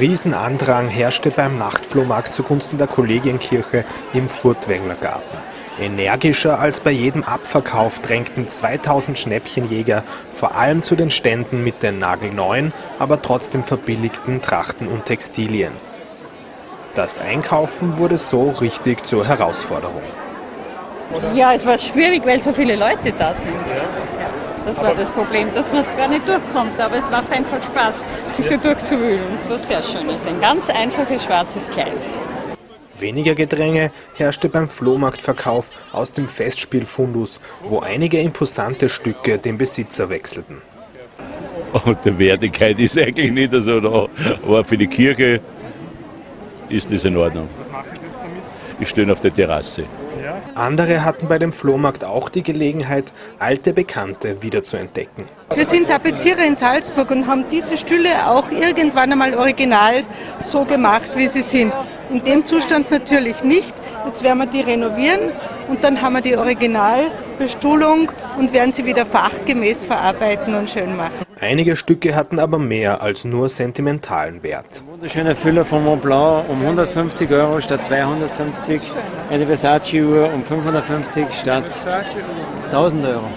Riesenandrang herrschte beim Nachtflohmarkt zugunsten der Kollegienkirche im Furtwängler Garten. Energischer als bei jedem Abverkauf drängten 2000 Schnäppchenjäger vor allem zu den Ständen mit den nagelneuen, aber trotzdem verbilligten Trachten und Textilien. Das Einkaufen wurde so richtig zur Herausforderung. Ja, es war schwierig, weil so viele Leute da sind. Das war das Problem, dass man gar nicht durchkommt. Aber es macht einfach Spaß, sich so durchzuwühlen. Es war sehr schön. Ist ein ganz einfaches schwarzes Kleid. Weniger Gedränge herrschte beim Flohmarktverkauf aus dem Festspielfundus, wo einige imposante Stücke den Besitzer wechselten. Und die Wertigkeit ist eigentlich nicht so da, aber für die Kirche ist das in Ordnung. Was machen Sie jetzt damit? Ich stehe auf der Terrasse. Andere hatten bei dem Flohmarkt auch die Gelegenheit, alte Bekannte wieder zu entdecken. Wir sind Tapezierer in Salzburg und haben diese Stühle auch irgendwann einmal original so gemacht, wie sie sind. In dem Zustand natürlich nicht. Jetzt werden wir die renovieren und dann haben wir die Originalbestuhlung und werden sie wieder fachgemäß verarbeiten und schön machen. Einige Stücke hatten aber mehr als nur sentimentalen Wert. Wunderschöner Füller von Montblanc um 150 Euro statt 250. Eine Versace-Uhr um 550 statt 1000 Euro.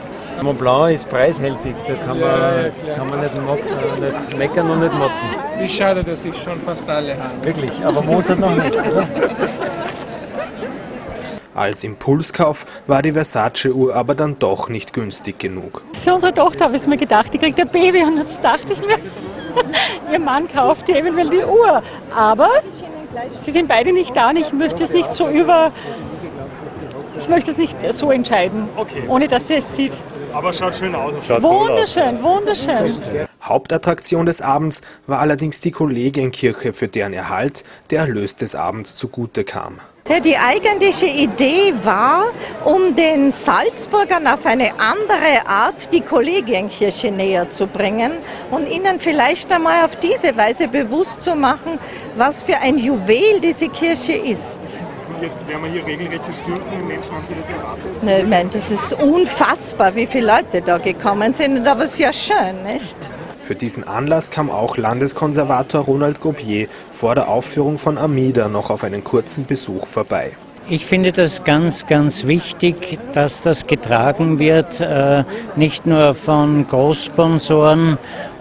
Montblanc ist preishältig, da kann man, kann man nicht, äh, nicht meckern und nicht motzen. Wie schade, dass ich schon fast alle habe. Wirklich, aber Mozart noch nicht. Als Impulskauf war die Versace-Uhr aber dann doch nicht günstig genug. Für unsere Tochter habe ich mir gedacht, die kriegt ein Baby und jetzt dachte ich mir, ihr Mann kauft ihr eventuell die Uhr. Aber sie sind beide nicht da und ich möchte es nicht so über. Ich möchte es nicht so entscheiden, ohne dass sie es sieht. Aber schaut schön aus. Schaut cool aus. Wunderschön, wunderschön. Hauptattraktion des Abends war allerdings die Kollegienkirche, für deren Erhalt der Erlös des Abends zugute kam. Die eigentliche Idee war, um den Salzburgern auf eine andere Art die Kollegienkirche näher zu bringen und ihnen vielleicht einmal auf diese Weise bewusst zu machen, was für ein Juwel diese Kirche ist. Und jetzt werden wir hier regelrechte Stürmen. Menschen haben Sie das erwartet? Ne, Ich meine, das ist unfassbar, wie viele Leute da gekommen sind, aber es ist ja schön, nicht? Für diesen Anlass kam auch Landeskonservator Ronald Gobier vor der Aufführung von Amida noch auf einen kurzen Besuch vorbei. Ich finde das ganz, ganz wichtig, dass das getragen wird, äh, nicht nur von Großsponsoren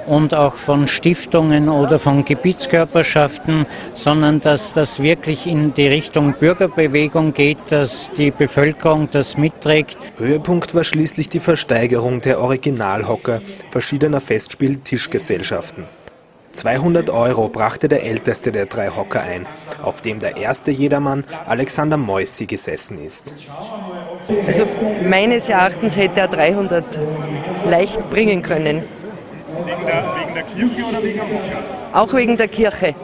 und auch von Stiftungen oder von Gebietskörperschaften, sondern dass das wirklich in die Richtung Bürgerbewegung geht, dass die Bevölkerung das mitträgt. Höhepunkt war schließlich die Versteigerung der Originalhocker verschiedener Festspiel-Tischgesellschaften. 200 Euro brachte der älteste der drei Hocker ein, auf dem der erste Jedermann Alexander Moissi gesessen ist. Also meines Erachtens hätte er 300 leicht bringen können. Wegen der, wegen der Kirche oder wegen am Hocker? Auch wegen der Kirche.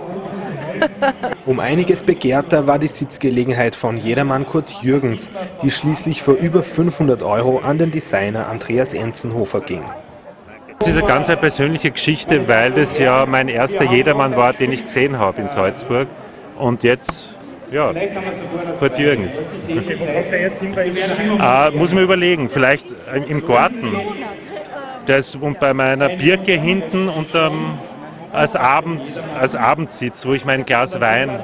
Um einiges begehrter war die Sitzgelegenheit von Jedermann Kurt Jürgens, die schließlich für über 500 Euro an den Designer Andreas Enzenhofer ging. Das ist eine ganz eine persönliche Geschichte, weil das ja mein erster Jedermann war, den ich gesehen habe in Salzburg. Und jetzt, ja, Kurt Jürgens. Äh, muss man überlegen, vielleicht im Garten. Ist und bei meiner Birke hinten unterm, als, Abend, als Abendsitz, wo ich mein Glas Wein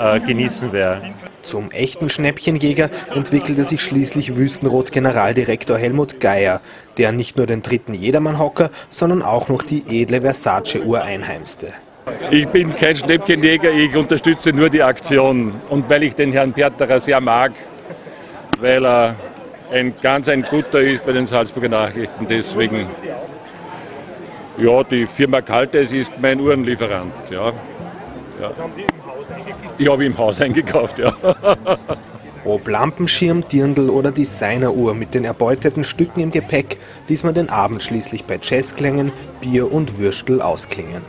äh, genießen werde. Zum echten Schnäppchenjäger entwickelte sich schließlich Wüstenrot-Generaldirektor Helmut Geier, der nicht nur den dritten Jedermann-Hocker, sondern auch noch die edle Versace-Uhr einheimste. Ich bin kein Schnäppchenjäger, ich unterstütze nur die Aktion. Und weil ich den Herrn Perterer sehr mag, weil er ein ganz ein guter ist bei den Salzburger Nachrichten, deswegen. Ja, die Firma Kaltes ist mein Uhrenlieferant. Ja. Das Ich habe im Haus eingekauft, ja. Ob Lampenschirm, Dirndl oder Designeruhr mit den erbeuteten Stücken im Gepäck ließ man den Abend schließlich bei Jazzklängen, Bier und Würstel ausklingen.